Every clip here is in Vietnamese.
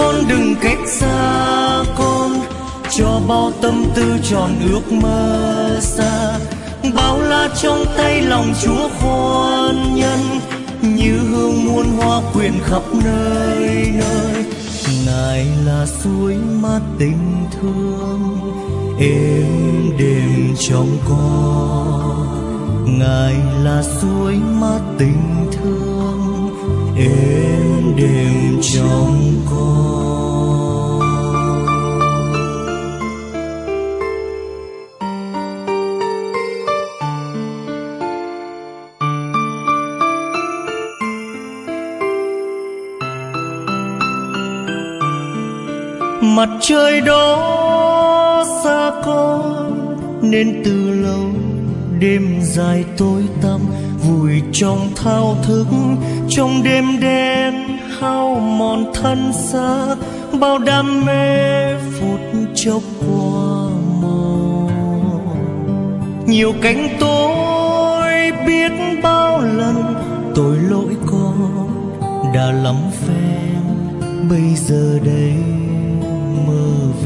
con đừng cách xa con, cho bao tâm tư tròn ước mơ xa. Bao la trong tay lòng chúa khoan nhân, như hương muôn hoa quyện khắp nơi nơi. Ngài là suối mát tình thương, êm đềm trong con. Ngài là suối mát tình thương, êm đềm trong con. Mặt trời đó xa con, nên từ lâu đêm dài tối tăm, vùi trong thao thức, trong đêm đen hao mòn thân xác, bao đam mê phút chốc qua màu nhiều cánh tôi biết bao lần tội lỗi con đã lắm phen, bây giờ đây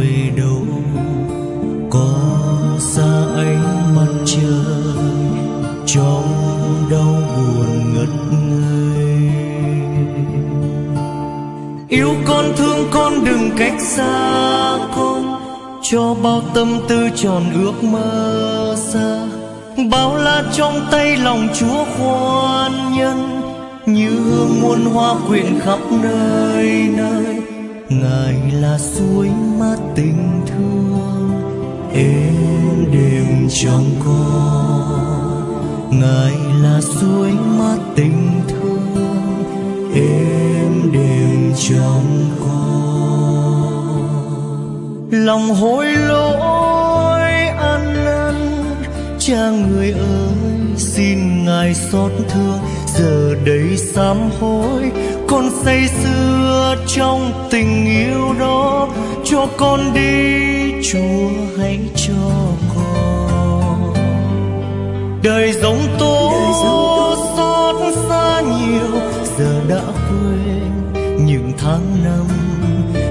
về đâu có xa ánh mặt trời trong đau buồn ngất ngây. Yêu con thương con đừng cách xa con, cho bao tâm tư tròn ước mơ xa. Bao la trong tay lòng chúa khoan nhân, như hương muôn hoa quyện khắp nơi nơi ngài là suối mát tình thương, êm đềm trong con. Ngài là suối mát tình thương, êm đềm trong con. Lòng hối lỗi ăn năn, cha người ơi, xin ngài xót thương. Giờ đây sám hối con say sưa trong tình yêu đó cho con đi chúa hãy cho con. Đời giống tố xót xa nhiều giờ đã quên những tháng năm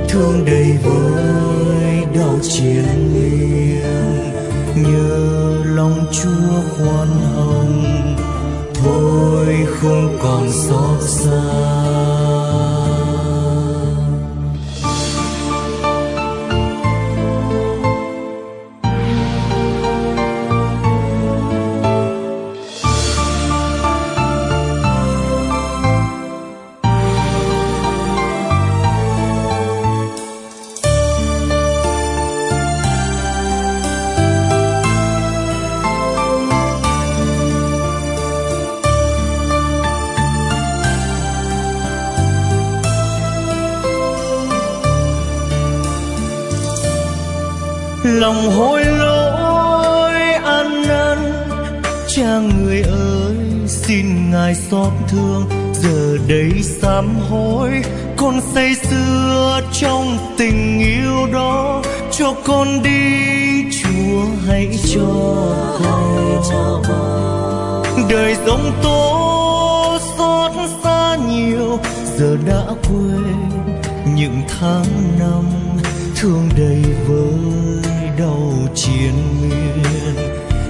thương đầy vơi đau triền miên. Nhớ lòng chúa khoan hồng thôi không còn xót xa lòng hối lỗi ăn năn. Cha người ơi, xin ngài xót thương. Giờ đây sám hối, con say sưa trong tình yêu đó. Cho con đi, chúa hãy cho con. Đời giống tố xót xa nhiều, giờ đã quên những tháng năm thương đầy vơi đau triền miên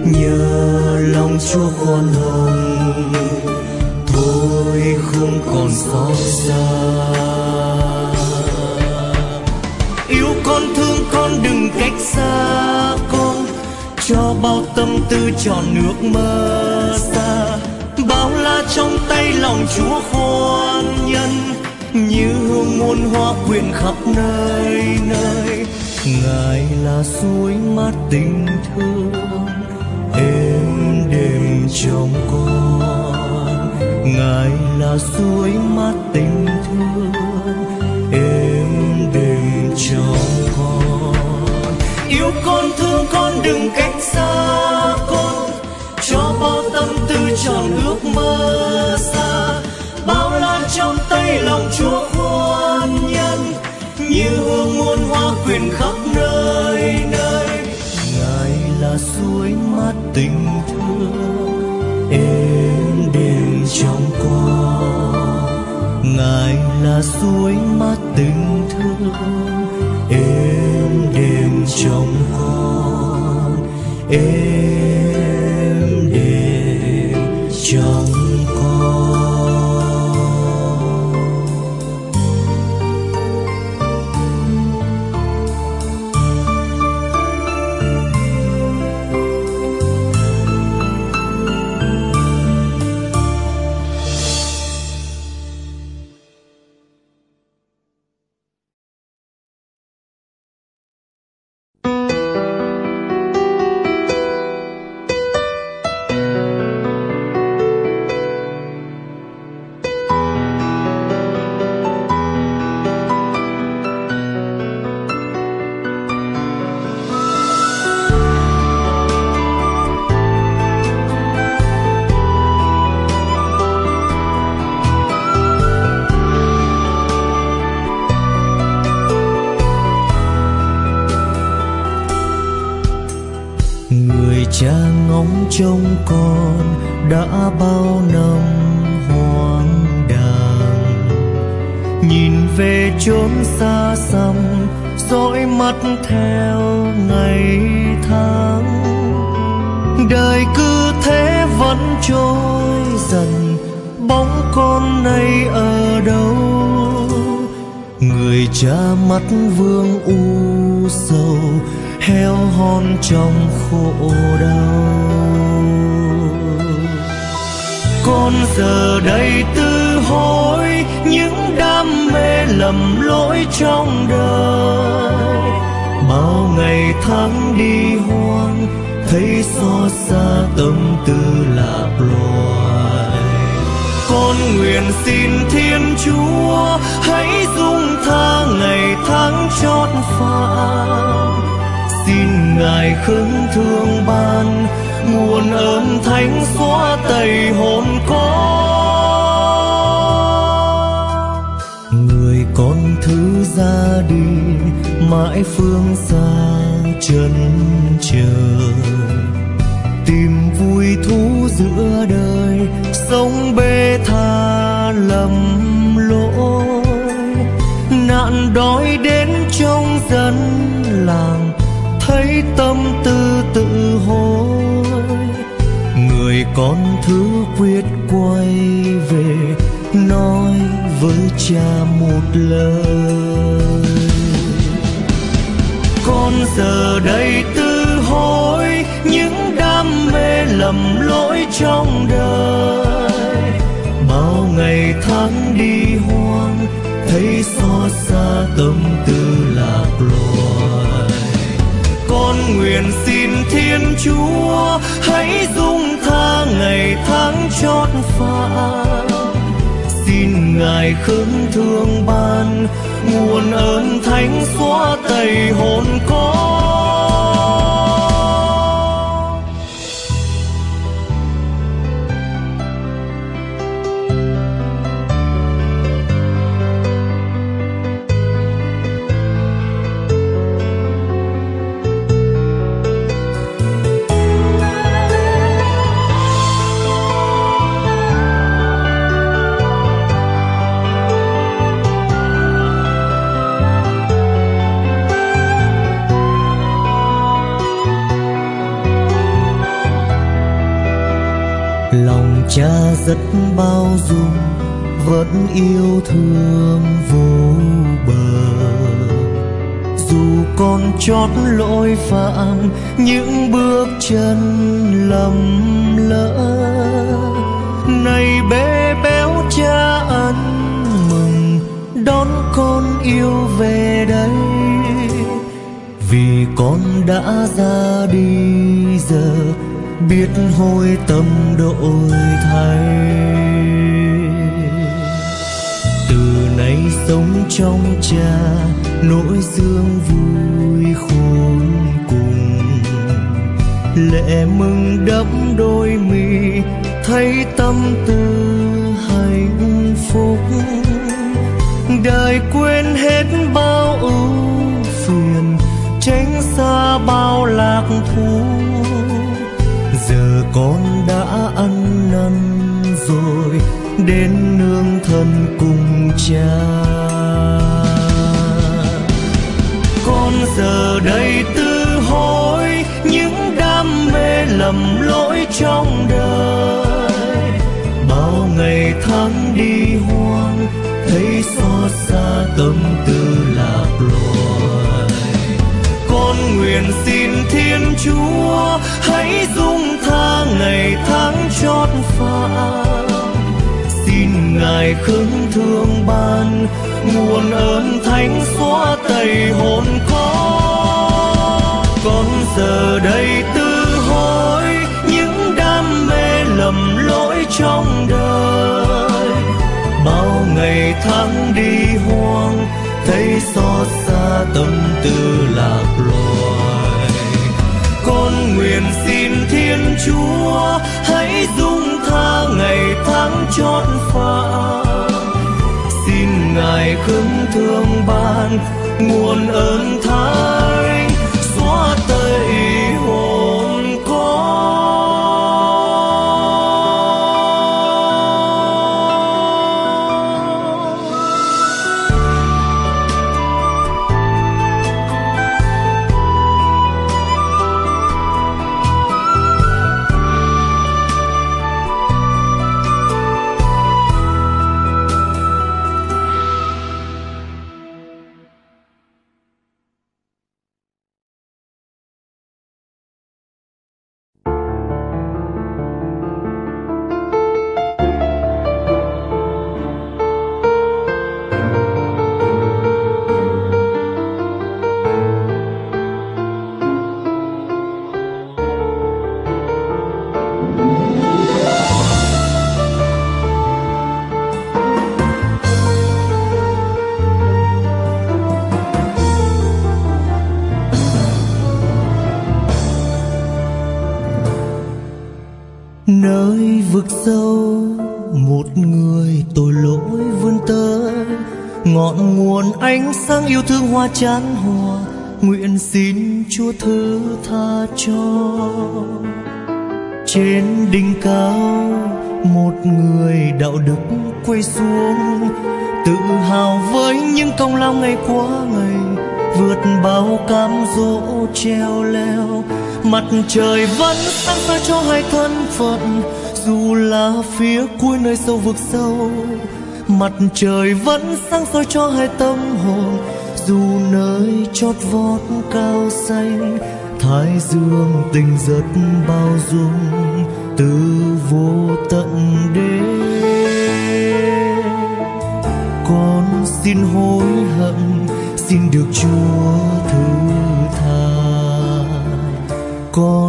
nhớ lòng chúa khoan hồng, thôi không còn xót xa. Yêu con thương con đừng cách xa con, cho bao tâm tư tròn nước mơ xa. Bao la trong tay lòng chúa khoan nhân, như hương muôn hoa quyện khắp nơi nơi ngài là suối mát tình thương, êm đềm trong con. Ngài là suối mát tình thương, êm đềm trong con. Yêu con, thương con, đừng cách xa con. Cho bao tâm tư tròn ước mơ xa. Bao la trong tay lòng chúa khoan nhân, như quyền khắp nơi nơi. Ngài là suối mát tình thương, êm đềm trong con. Ngài là suối mát tình thương lầm lỗi trong đời. Bao ngày tháng đi hoang, thấy xót xa tâm tư lạc loài. Con nguyện xin thiên chúa, hãy dung tha ngày tháng chót phai. Xin ngài khấn thương ban nguồn ơn thánh xóa tẩy hồn con. Thứ ra đi, mãi phương xa chân trời tìm vui thú giữa đời sống bê tha lầm lỗi. Nạn đói đến trong dân làng, thấy tâm tư tự hối. Người con thứ quyết quay về nói với cha một lời. Con giờ đây tư hối, những đam mê lầm lỗi trong đời. Bao ngày tháng đi hoang, thấy xót xa tâm tư lạc loài. Con nguyện xin thiên chúa, hãy dung tha ngày tháng chót phai ngài khấn thương ban nguồn ơn thánh xóa tẩy hồn con rất bao dung, vẫn yêu thương vô bờ. Dù con chót lỗi phạm, những bước chân lầm lỡ, này bé béo cha ăn mừng, đón con yêu về đây. Vì con đã ra đi giờ biết hối tâm đổi thay. Từ nay sống trong cha, nỗi dương vui khôn cùng. Lệ mừng đẫm đôi mi thấy tâm tư hạnh phúc. Đời quên hết bao ưu phiền, tránh xa bao lạc thú. Đến nương thân cùng cha. Con giờ đây tư hối, những đam mê lầm lỗi trong đời. Bao ngày tháng đi hoang, thấy xót xa tâm tư lạc loài con nguyện xin thiên chúa, hãy dung tha ngày tháng chót phai ngài khấn thương ban nguồn ơn thánh xóa tẩy hồn con con giờ đây tư hối, những đam mê lầm lỗi trong đời. Bao ngày tháng đi hoang, thấy xót xa tâm tư lạc loài. Con nguyện xin thiên chúa, hãy chót phạt xin ngài khứng thương ban nguồn ơn thái còn ánh sáng yêu thương hoa chán hòa nguyện xin chúa thứ tha cho. Trên đỉnh cao, một người đạo đức quay xuống, tự hào với những công lao ngày qua ngày, vượt bao cám dỗ treo leo. Mặt trời vẫn sáng soi cho hai thân phận, dù là phía cuối nơi sâu vực sâu mặt trời vẫn sáng soi cho hai tâm hồn, dù nơi chót vót cao xanh, thái dương tình giật bao dung, từ vô tận đến con xin hối hận, xin được chúa thứ tha. Con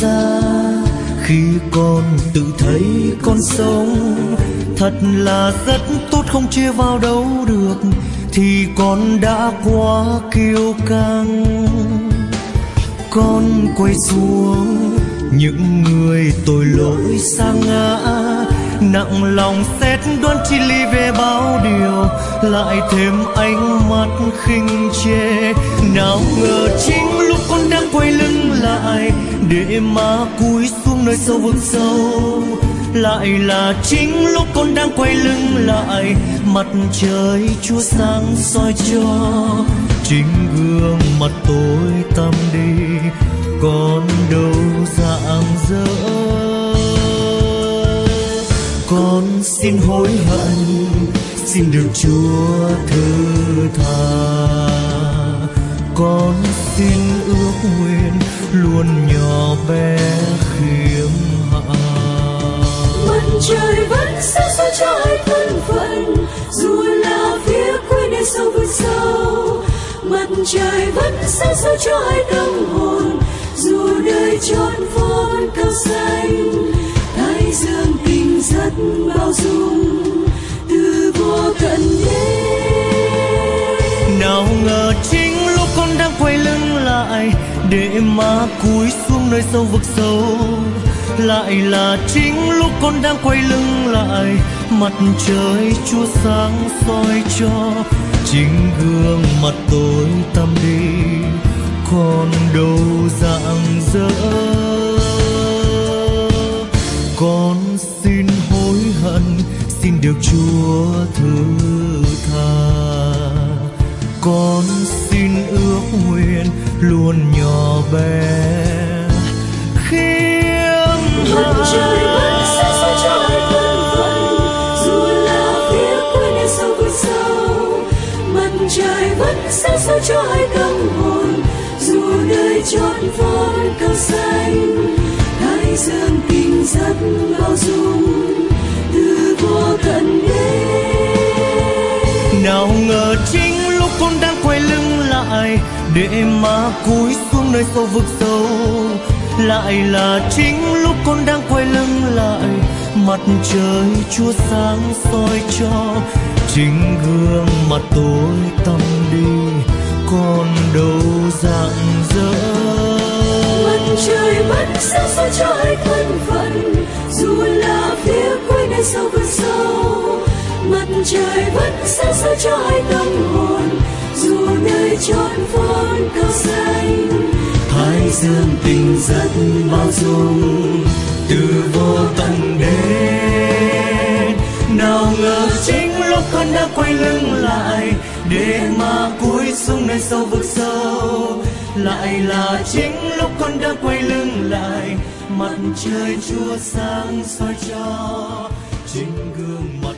ra. Khi con tự thấy con sống, thật là rất tốt không chia vào đâu được, thì con đã quá kiêu căng. Con quay xuống, những người tội lỗi xa ngã, nặng lòng xét đoán chi ly về bao điều, lại thêm ánh mắt khinh chê. Nào ngờ chính lúc con đang quay lưng lại để mà cúi xuống nơi sâu vực sâu. Lại là chính lúc con đang quay lưng lại, mặt trời chúa sáng soi cho. Chính gương mặt tối tăm đi, còn đâu dạng dỡ. Con xin hối hận, xin được chúa thứ tha. Con xin ước nguyện luôn nhỏ bé khiêm hạ mặt trời vẫn soi cho hai thân phận dù là phía cuối sâu mặt trời vẫn soi cho hai tâm hồn dù đời tròn vốn cao xanh. Thái dương tình rất bao dung từ vô tận đến nào ngờ chính lúc con đang quay lưng lại để mà cúi xuống nơi sâu vực sâu, lại là chính lúc con đang quay lưng lại, mặt trời chúa sáng soi cho chính gương mặt tôi tăm đi, còn đâu dạng dỡ. Con xin hối hận, xin được chúa thứ tha con xin ước nguyện luôn nhỏ bé. Khiêm mặt trời vẫn nơi sâu vực sâu mặt trời vẫn sáng soi cho hai tâm hồn dù đời trọn vốn cao xanh thái dương tình rất bao dung. Từ vô tận vốn con đang quay lưng lại, để mà cúi xuống nơi sâu vực sâu. Lại là chính lúc con đang quay lưng lại, mặt trời chúa sáng soi cho. Chính gương mặt tôi tăm đi, còn đâu dạng dỡ. Mặt trời vẫn sáng soi cho ai thân phận, dù là phía cuối nơi sâu vực sâu mặt trời vẫn sáng soi cho hai tâm hồn, dù nơi chốn vốn cao xanh. Thái dương tình rất bao dung, từ vô tận đến. Nào ngờ chính lúc con đã quay lưng lại, để mà cúi xuống nơi sâu vực sâu. Lại là chính lúc con đã quay lưng lại, mặt trời chúa sáng soi cho chính gương mặt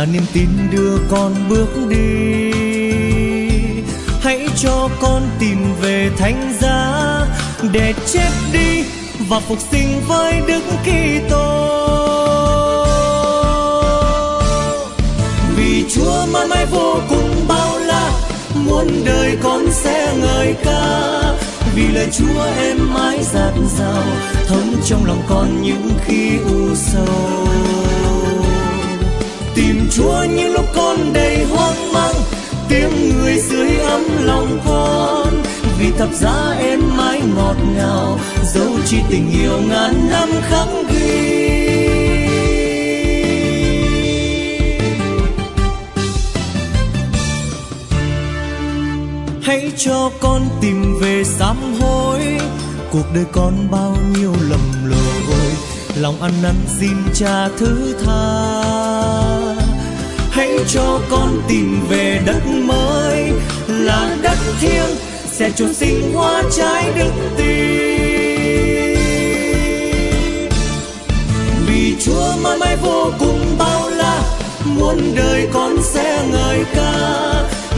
là niềm tin đưa con bước đi. Hãy cho con tìm về thánh giá để chết đi và phục sinh với Đức Kitô. Vì Chúa mãi mãi vô cùng bao la, muôn đời con sẽ ngợi ca. Vì lời Chúa em mãi dạt dào, thấm trong lòng con những khi u sầu. Chúa những lúc con đầy hoang mang, tiếng người dưới ấm lòng con. Vì thập giá em mãi ngọt ngào, dấu chi tình yêu ngàn năm khắc ghi. Hãy cho con tìm về sám hối, cuộc đời con bao nhiêu lầm lỗi lòng ăn năn xin cha thứ tha hãy cho con tìm về đất mới. Là đất thiêng, sẽ cho sinh hoa trái đức tin. Vì Chúa mãi mãi vô cùng bao la, muôn đời con sẽ ngợi ca.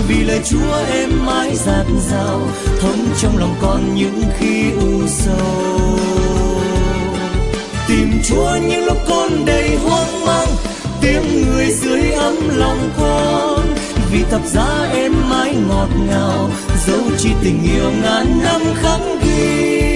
Vì lời Chúa em mãi dạt dào, thấm trong lòng con những khi u sầu. Tìm Chúa những lúc con đầy hoang mang tiếng người dưới ấm lòng con. Vì thập giá em mãi ngọt ngào dấu chi tình yêu ngàn năm khắc ghi.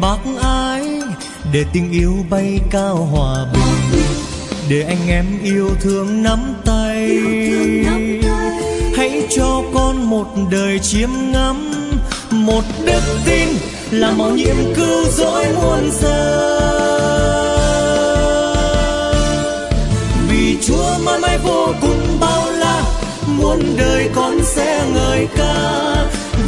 Bác ái để tình yêu bay cao hòa bình. Để anh em yêu thương nắm tay. Hãy cho con một đời chiêm ngắm. Một đức tin là màu nhiệm cứu rỗi muôn dân vì chúa mãi mãi vô cùng bao la muôn đời con sẽ ngợi ca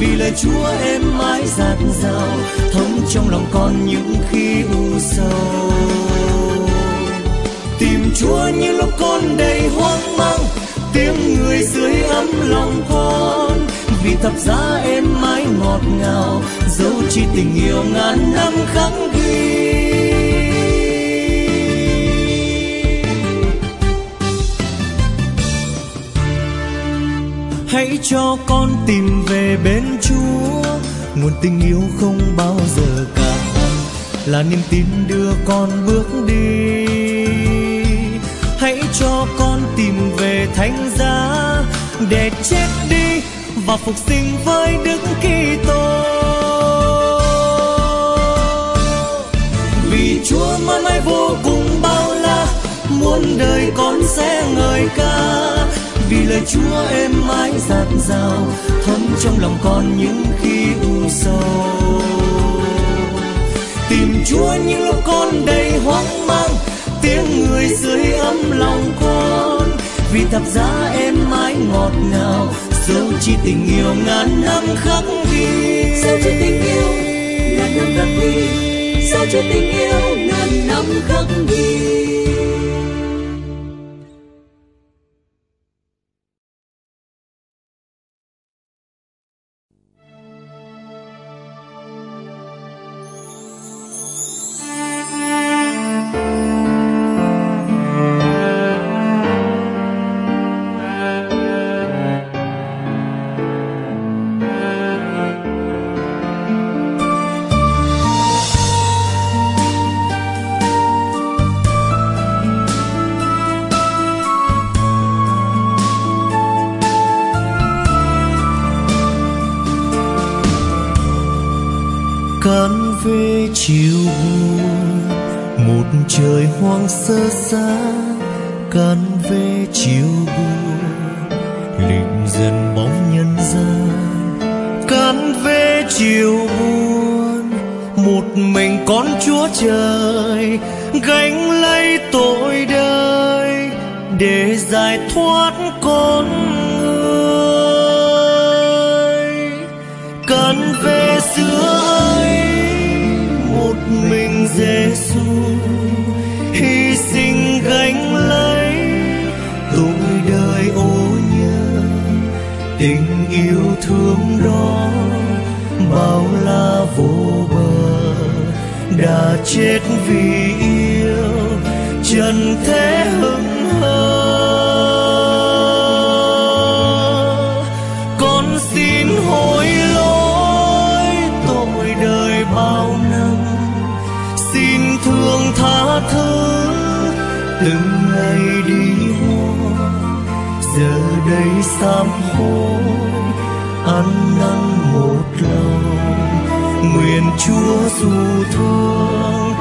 vì lời chúa em mãi dạt dào, thấm trong lòng con những khi u sầu. Tìm chúa như lúc con đầy hoang mang, tiếng người dưới ấm lòng con. Vì thập giá em mãi ngọt ngào, dấu chi tình yêu ngàn năm khắc ghi. Hãy cho con tìm về bên chúa. Nguồn tình yêu không bao giờ cạn là niềm tin đưa con bước đi. Hãy cho con tìm về thánh giá để chết đi và phục sinh với đức kitô. Vì chúa mãi mãi vô cùng bao la, muôn đời con sẽ ngợi ca vì lời chúa em mãi dạt dào, thấm trong lòng con những khi u sầu. Tìm chúa những lúc con đầy hoang mang, tiếng người dưới ấm lòng con. Vì thập giá em mãi ngọt ngào, dấu chi tình yêu ngàn năm khắc ghi. Dấu chi tình yêu ngàn năm khắc ghi. Dấu chi tình yêu ngàn năm khắc ghi. Chiều buồn, một trời hoang sơ xa, cạn về chiều buồn. Lịm dần bóng nhân gian, cạn về chiều buồn. Một mình con chúa trời, gánh lấy tội đời, để giải thoát con thương đó, bao la vô bờ. Đã chết vì yêu trần thế hững hờ. Con xin hối lỗi, tội đời bao năm. Xin thương tha thứ, từng ngày đi hoa giờ đây sám chúa dù thương,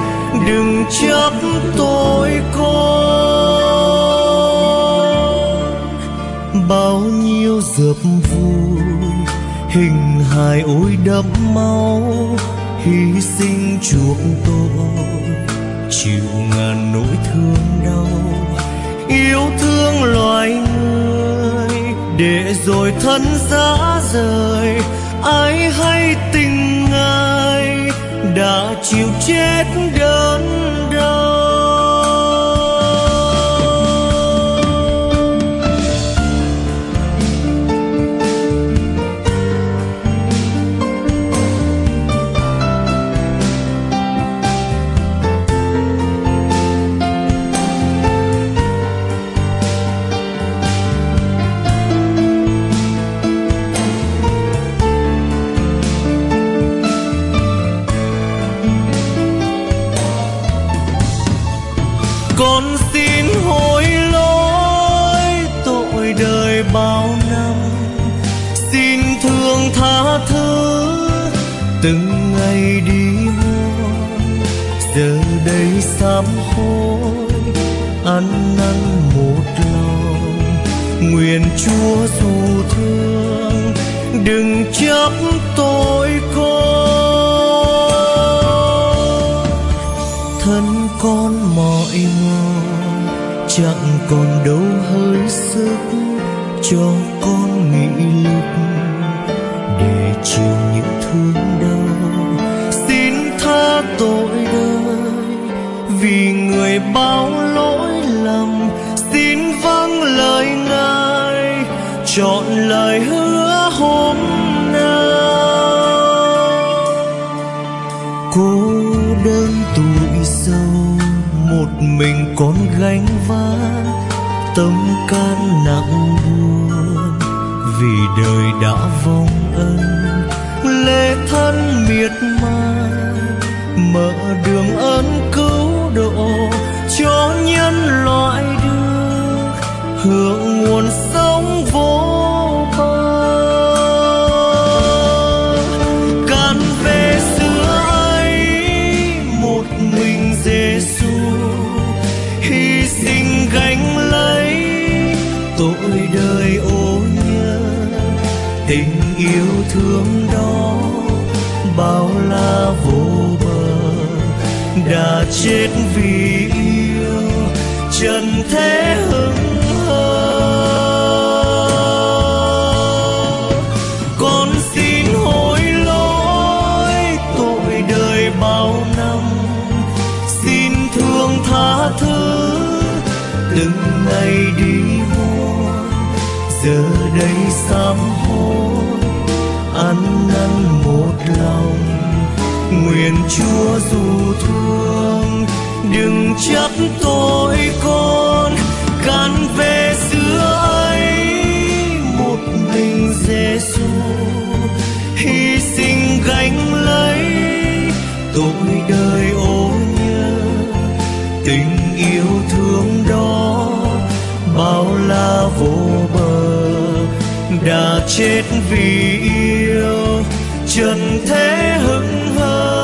đừng chấp tôi con. Bao nhiêu dập vui hình hài ôi đẫm máu, hy sinh chuộc tôi chịu ngàn nỗi thương đau. Yêu thương loài người, để rồi thân giá rời, ai hay tình đã chịu chết đớn sám hối ăn năn một lòng. Nguyện chúa dù thương, đừng chấp tôi con. Thân con mỏi mòn, chẳng còn đâu hơi sức cho con nghị lực. Để chịu những thương bao lỗi lầm. Xin vâng lời ngài, chọn lời hứa hôm nào cô đơn tuổi sâu, một mình con gánh vác tâm can nặng buồn. Vì đời đã vong ân lê thân miệt mài, mở đường ơn cho nhân loại được hưởng nguồn sống vô bờ. Can về xưa ấy, một mình Giêsu hy sinh gánh lấy tội đời ô nhơ tình yêu thương đó bao la vô bờ, đã chết vì trần thế Hưng hờ. Con xin hối lỗi tội đời bao năm. Xin thương tha thứ, từng ngày đi muôn giờ đây sám hối, ăn năn một lòng. Nguyện chúa dù thương, đừng chấp tôi bao la vô bờ, đã chết vì yêu trần thế hững hờ.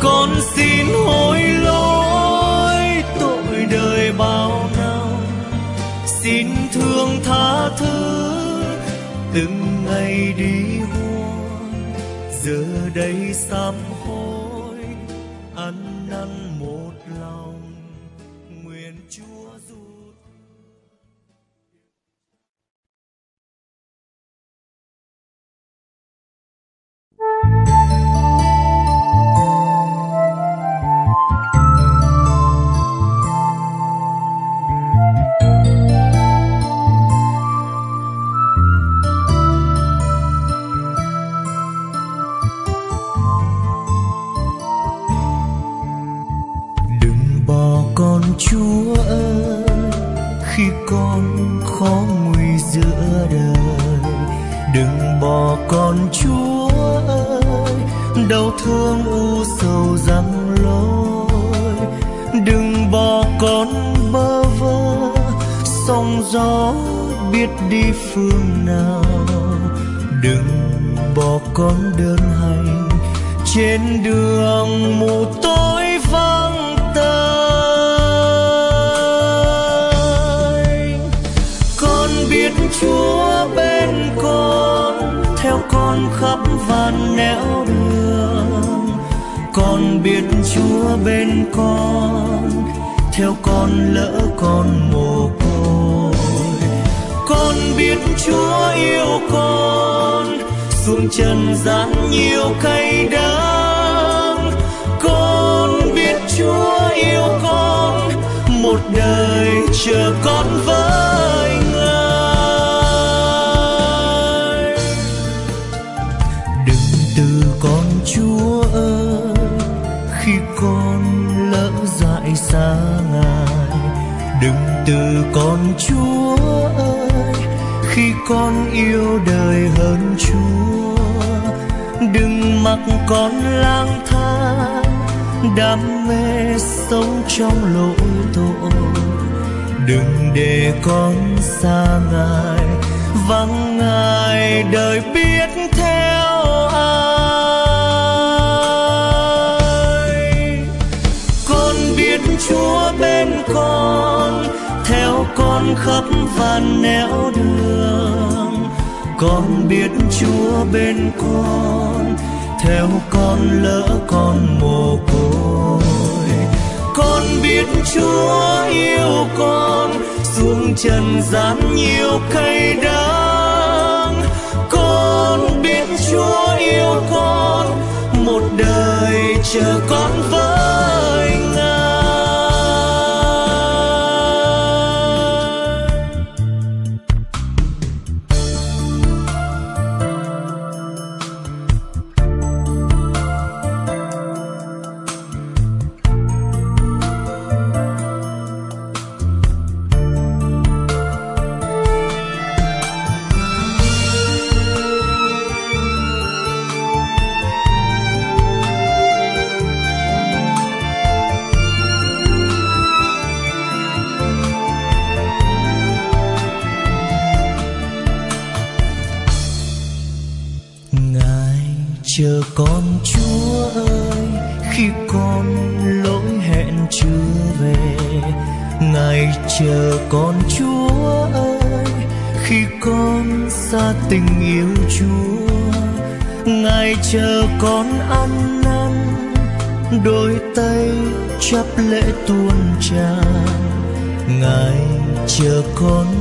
Con xin hối lỗi tội đời bao năm, xin thương tha thứ, từng ngày đi hoan giờ đây sắp bên con, theo con lỡ con mồ côi. Con biết chúa yêu con, xuống trần gian nhiều cay đắng. Con biết chúa yêu con, một đời chờ con với ngài. Xa ngài. Đừng từ con chúa ơi, khi con yêu đời hơn chúa. Đừng mặc con lang thang, đam mê sống trong lỗi tội. Đừng để con xa ngài, vắng ngài đời biết Chúa bên con, theo con khắp vạn nẻo đường. Con biết Chúa bên con, theo con lỡ con mồ côi. Con biết Chúa yêu con, xuống trần gian nhiều cây đắng. Con biết Chúa yêu con, một đời chờ con với đôi tay chắp lễ tuôn tràn. Ngài chờ con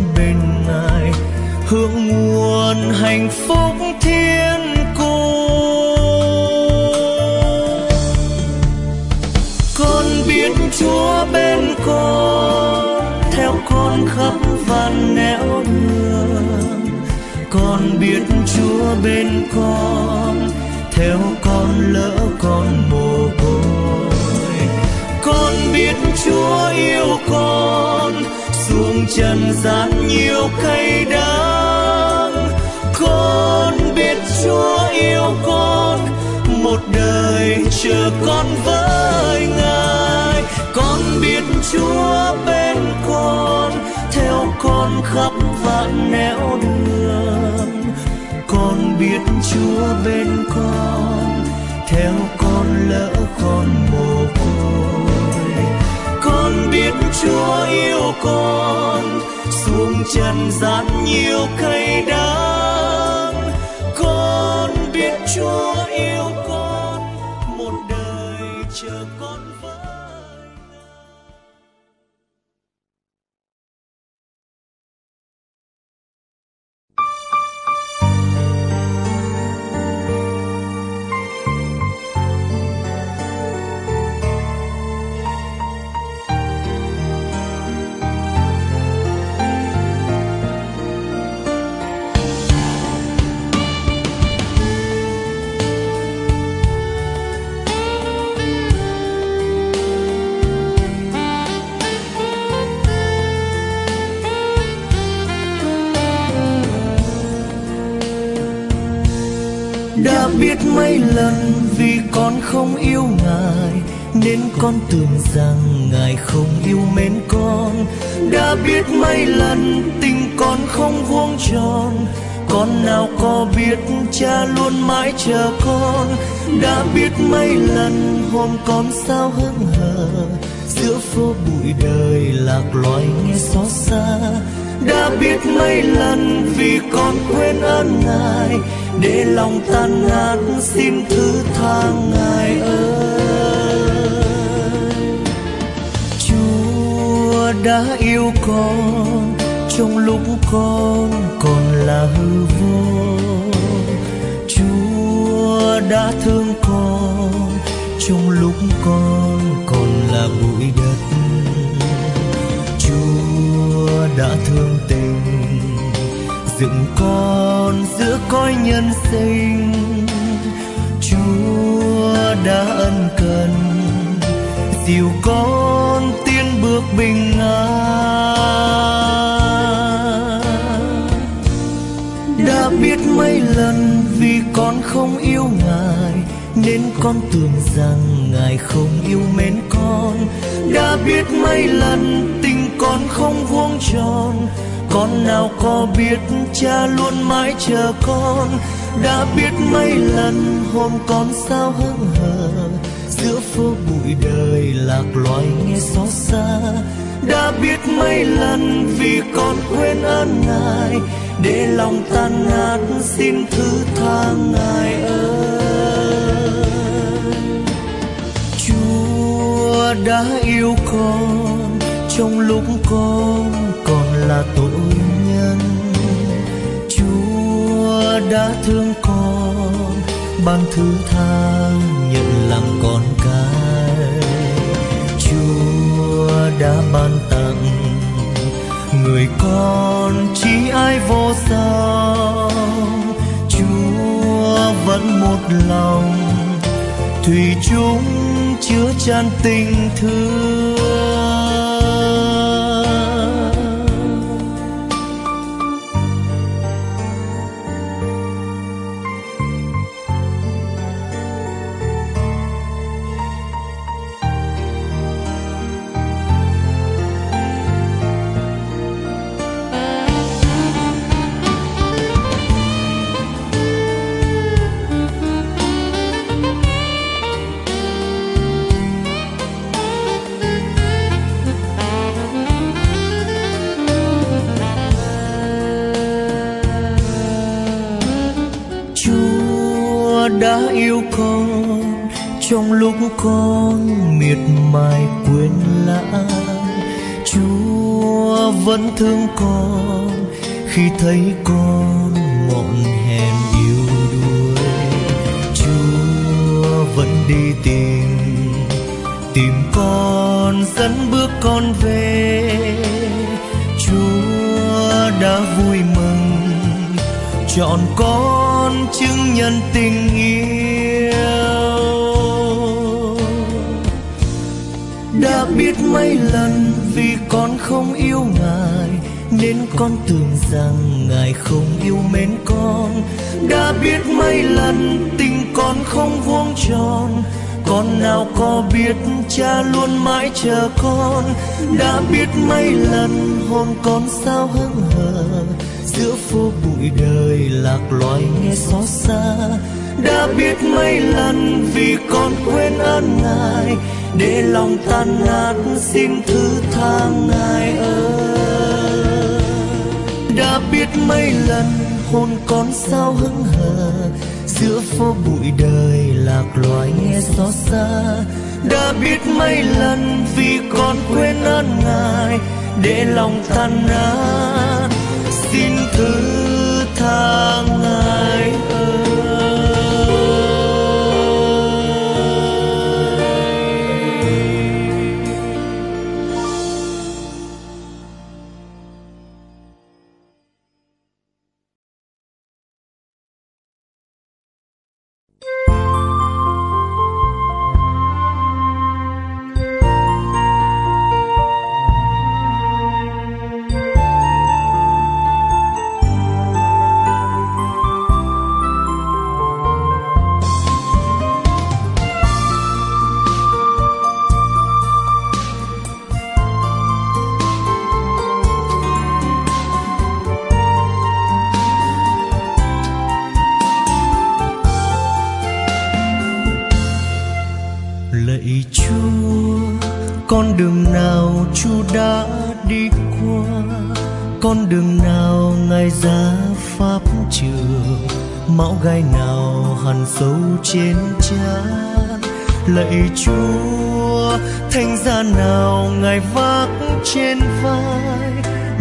gian nhiều cay đắng. Con biết chúa yêu con, một đời chờ con với ngài. Con biết chúa bên con, theo con khắp vạn nẻo đường. Con biết chúa bên con, theo con lỡ con mồ côi. Con biết chúa yêu con xuống trần gian nhiều cay đắng con biết chúa con tưởng rằng ngài không yêu mến con. Đã biết mấy lần tình con không vuông tròn. Con nào có biết cha luôn mãi chờ con. Đã biết mấy lần hôm con sao hững hờ. Giữa phố bụi đời lạc loài nghe xót xa. Đã biết mấy lần vì con quên ơn ngài. Để lòng tan nát xin thứ tha ngài ơi. Đã yêu con, trong lúc con còn là hư vô. Chúa đã thương con, trong lúc con còn là bụi đất. Chúa đã thương tình, dựng con giữa cõi nhân sinh. Chúa đã ân cần, dìu con tiến bình an. Đã biết mấy lần vì con không yêu ngài, nên con tưởng rằng ngài không yêu mến con. Đã biết mấy lần tình con không vuông tròn, con nào có biết cha luôn mãi chờ con. Đã biết mấy lần hôm con sao hững hờ giữa phố bụi đời lạc loài nghe xót xa. Đã biết mấy lần vì con quên ơn ngài, để lòng tan nát xin thứ tha ngài ơi. Chúa đã yêu con, trong lúc con còn là tội nhân. Chúa đã thương con, ban thứ tha đã ban tặng. Người con chỉ ai vô sao chúa vẫn một lòng. Thủy chung chứa chan tình thương. Con miệt mài quên lãng. Chúa vẫn thương con khi thấy con mọn hèn yêu đuối. Chúa vẫn đi tìm tìm con, dẫn bước con về. Chúa đã vui mừng, chọn con chứng nhân tình yêu. Đã biết mấy lần vì con không yêu ngài, nên con tưởng rằng ngài không yêu mến con. Đã biết mấy lần tình con không vuông tròn, con nào có biết cha luôn mãi chờ con. Đã biết mấy lần hôn con sao hững hờ, giữa phố bụi đời lạc loài nghe xót xa. Đã biết mấy lần vì con quên ơn ngài để lòng tan nát, xin thứ tha ngài ơi. Đã biết mấy lần hôn con sao hững hờ, giữa phố bụi đời lạc loài nghe xót xa. Đã biết mấy lần vì con quên ơn ngài, để lòng tan nát, xin thứ tha ngài.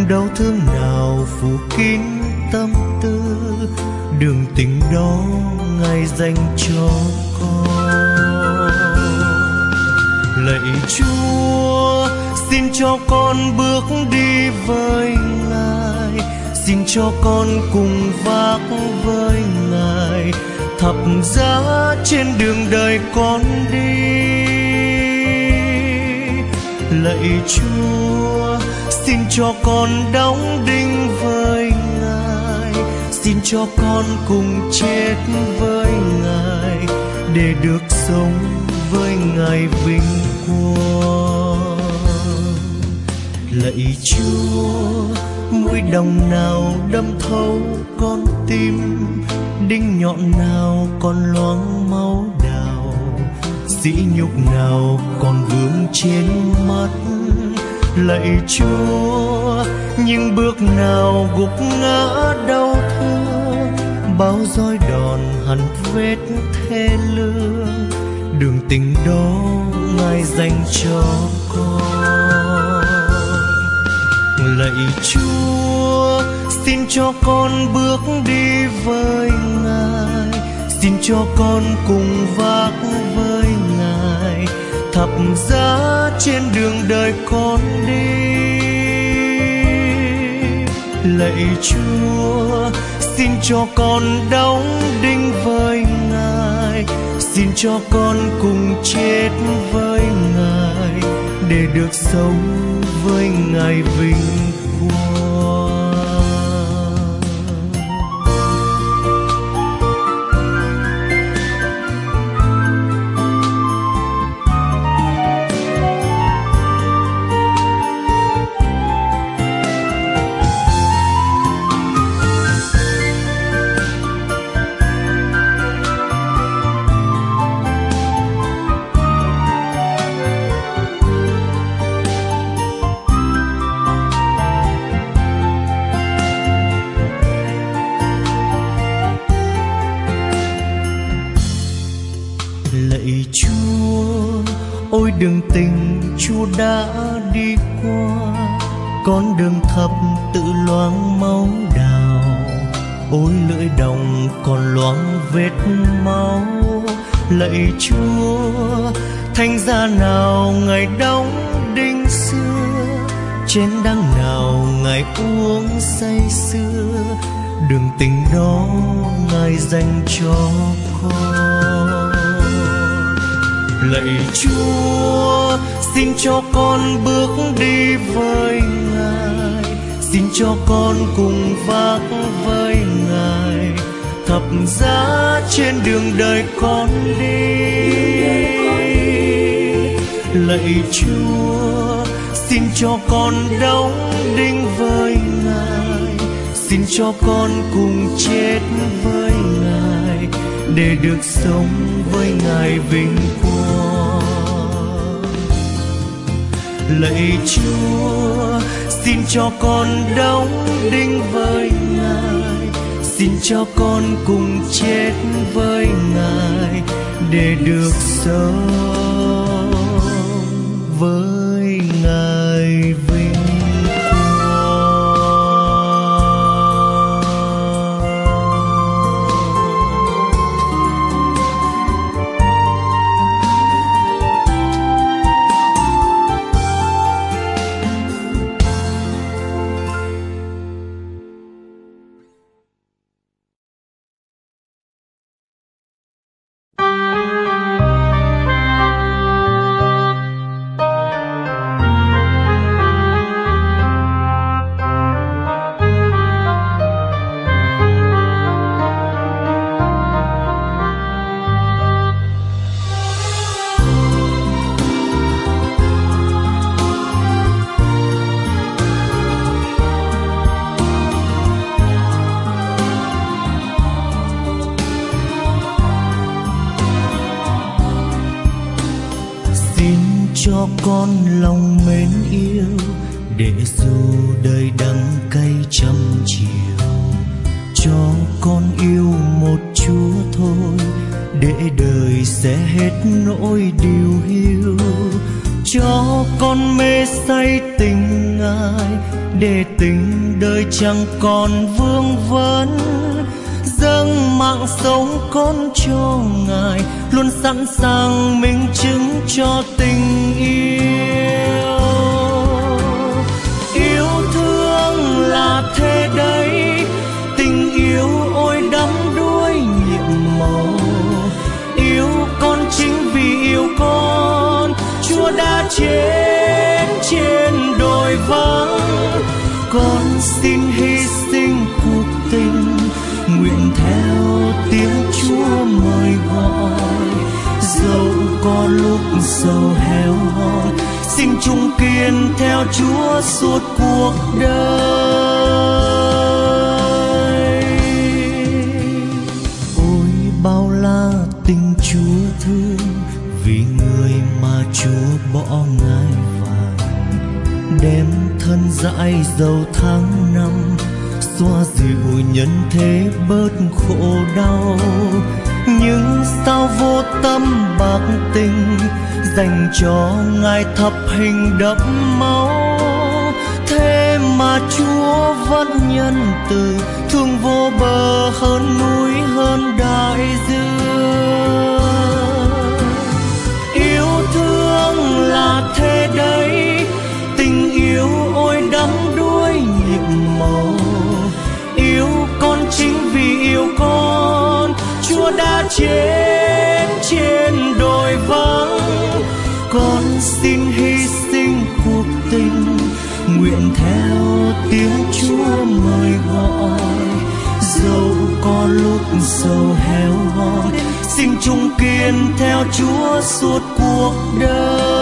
Đau thương nào phủ kín tâm tư. Đường tình đó ngài dành cho con. Lạy chúa, xin cho con bước đi với ngài. Xin cho con cùng vác với ngài. Thập giá trên đường đời con đi. Lạy chúa xin cho con đóng đinh với ngài. Xin cho con cùng chết với ngài, để được sống với ngài vinh quang. Lạy chúa, mũi đồng nào đâm thấu con tim, đinh nhọn nào còn loáng máu đào. Dĩ nhục nào còn vướng trên mắt lạy chúa, những bước nào gục ngã đau thương, bao roi đòn hằn vết thê lương. Đường tình đó ngài dành cho con. Lạy chúa, xin cho con bước đi với ngài. Xin cho con cùng vác với thập giá trên đường đời con đi. Lạy chúa, xin cho con đóng đinh với ngài, xin cho con cùng chết với ngài, để được sống với ngài vinh dành cho con. Lạy chúa, xin cho con bước đi với ngài. Xin cho con cùng vác với ngài. Thập giá trên đường đời con đi. Lạy chúa, xin cho con đóng đinh với ngài. Xin cho con cùng chết với để được sống với ngài vinh quang. Lạy chúa, xin cho con đóng đinh với ngài. Xin cho con cùng chết với ngài để được sống với dầu héo hon xin chung kiên theo chúa suốt cuộc đời. Ôi, bao la tình chúa thương, vì người mà chúa bỏ ngài đem thân dãi dầu tháng năm, xoa dịu nhân thế bớt khổ đau. Nhưng sao vô tâm bạc tình dành cho ngài thập hình đẫm máu. Thế mà chúa vẫn nhân từ, thương vô bờ hơn núi, hơn đại dương. Yêu thương là thế đấy, tình yêu ôi đắm đuối nhiệm màu. Yêu con chính vì yêu con, chúa đã chết có lúc sầu héo hon xin chung kiên theo chúa suốt cuộc đời.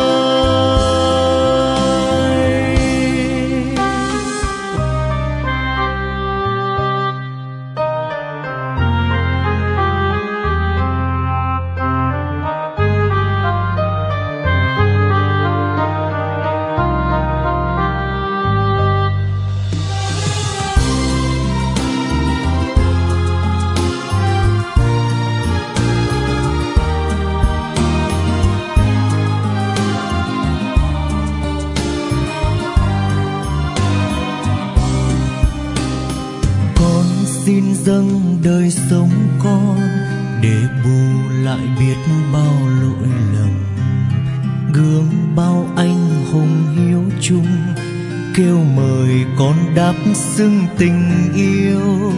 Dưng xưng tình yêu.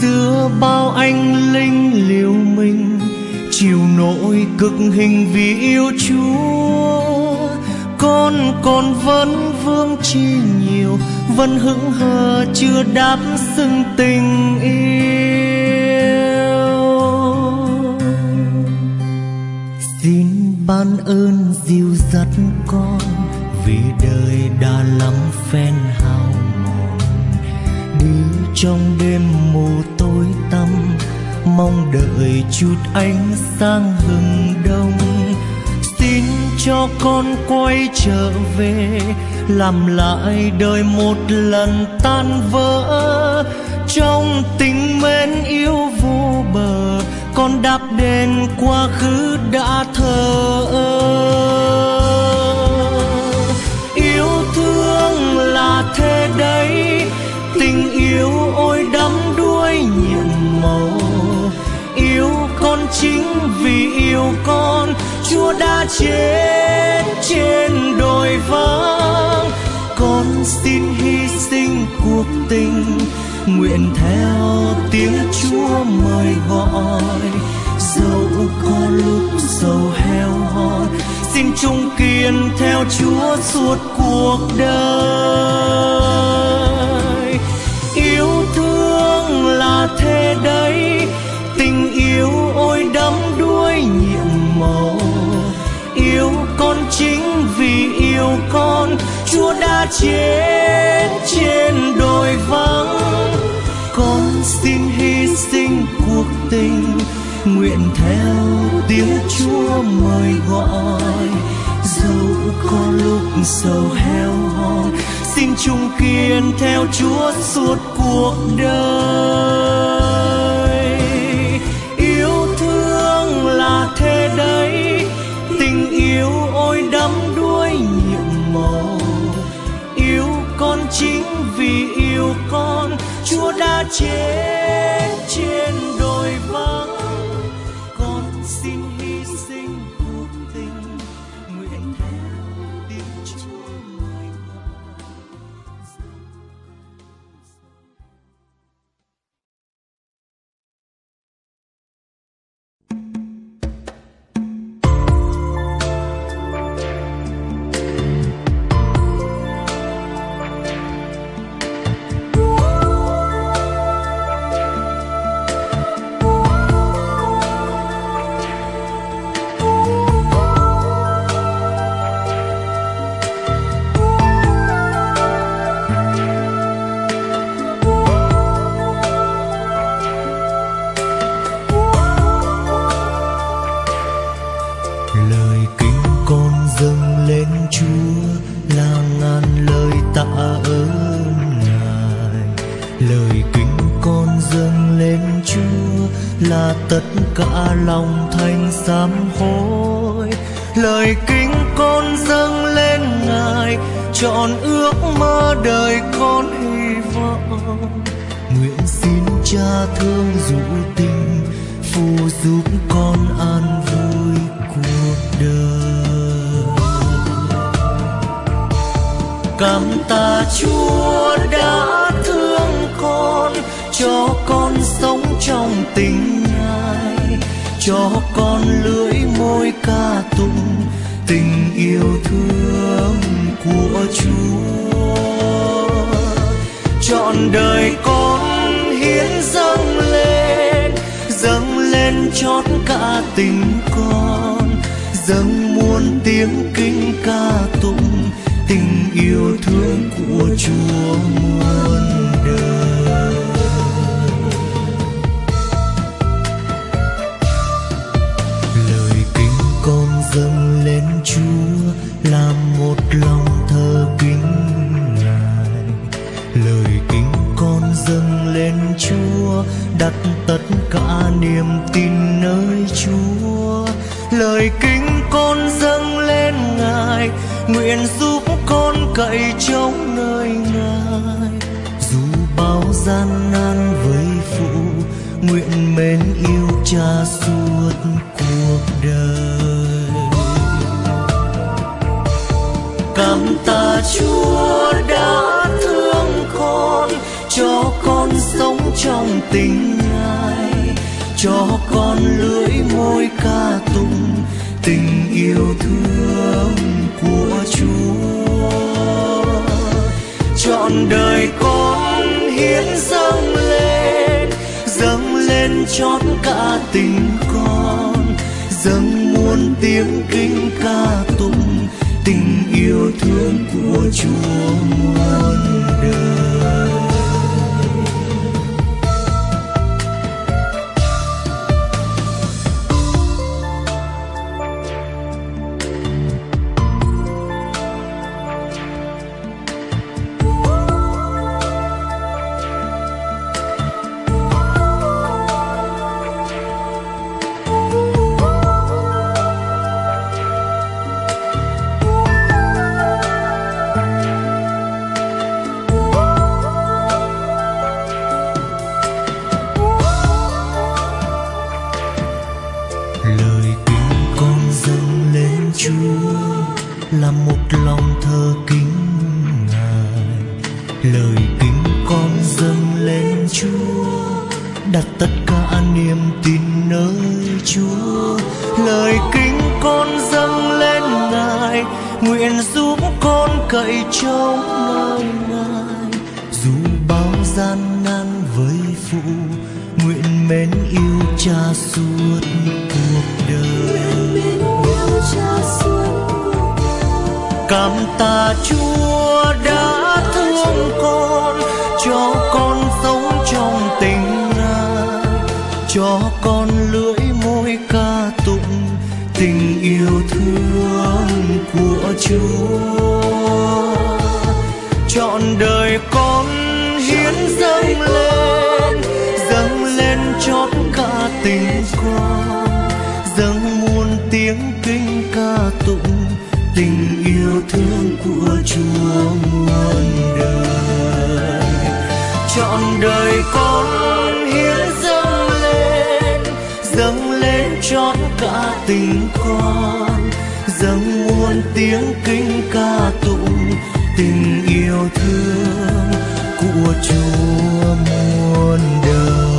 Xưa bao anh linh liều mình, chịu nỗi cực hình vì yêu chúa. Con còn vẫn vương chi nhiều, vẫn hững hờ, chưa đáp xưng tình Tang hừng đông. Xin cho con quay trở về, làm lại đời một lần tan vỡ. Trong tình mến yêu vô bờ, con đạp đền quá khứ đã thờ ơ yêu con, chúa đã chết trên đồi vắng. Con xin hy sinh cuộc tình, nguyện theo tiếng chúa mời gọi. Dẫu có lúc dầu heo hon xin chung kiên theo chúa suốt cuộc đời. Yêu thương là thế đấy, tình yêu màu yêu con chính vì yêu con, chúa đã chết trên đồi vắng. Con xin hy sinh cuộc tình, nguyện theo tiếng chúa mời gọi. Dẫu có lúc sầu heo hon xin chung kiên theo chúa suốt cuộc đời. Chúa Ta chúa đã thương con, cho con sống trong tình ngài cho con lưỡi môi ca tụng tình yêu thương của chúa. Trọn đời con hiến dâng lên dâng lên chót cả tình con. Dâng muôn tiếng kinh ca tụng yêu thương của chúa muôn đời. Lời kính con dâng lên chúa làm một lòng thờ kính ngài. Lời kính con dâng lên chúa đặt tất cả niềm tin nơi chúa. Lời kính nguyện giúp con cậy trong nơi ngài. Dù bao gian nan với phụ, nguyện mến yêu cha suốt cuộc đời. Cảm tạ chúa đã thương con, cho con sống trong tình ngài. Cho con lưỡi môi ca tụng, tình yêu thương của chúa. Chọn đời con hiến dâng lên dâng lên chót cả tình con. Dâng muôn tiếng kinh ca tụng, tình yêu thương của chúa muôn đời. Niềm tin nơi chúa. Lời kính con dâng lên ngài nguyện giúp con cậy trống nơi ngài. Dù bao gian nan với phụ nguyện mến yêu cha suốt cuộc đời. Cảm tạ chúa đã thương con cho con lưỡi môi ca tụng tình yêu thương của chúa. Trọn đời con hiến dâng lên dâng lên chót cả tình con dâng muôn tiếng kinh ca tụng tình yêu thương của chúa muôn đời. Trọn đời con trót chót cả tình con. Dâng muôn tiếng kinh ca tụng tình yêu thương của chúa muôn đời.